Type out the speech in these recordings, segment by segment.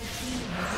team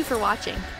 you for watching.